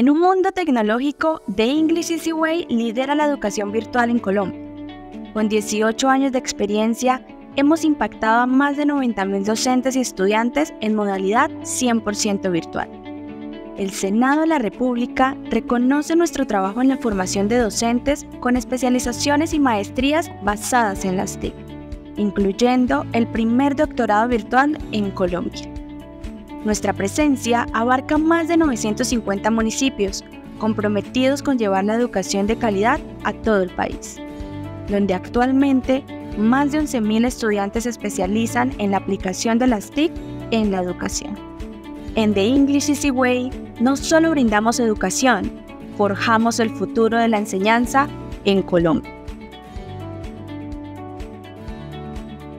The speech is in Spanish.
En un mundo tecnológico, The English Easy Way lidera la educación virtual en Colombia. Con 18 años de experiencia, hemos impactado a más de 90.000 docentes y estudiantes en modalidad 100% virtual. El Senado de la República reconoce nuestro trabajo en la formación de docentes con especializaciones y maestrías basadas en las TIC, incluyendo el primer doctorado virtual en Colombia. Nuestra presencia abarca más de 950 municipios comprometidos con llevar la educación de calidad a todo el país, donde actualmente más de 11.000 estudiantes se especializan en la aplicación de las TIC en la educación. En The English Easy Way no solo brindamos educación, forjamos el futuro de la enseñanza en Colombia.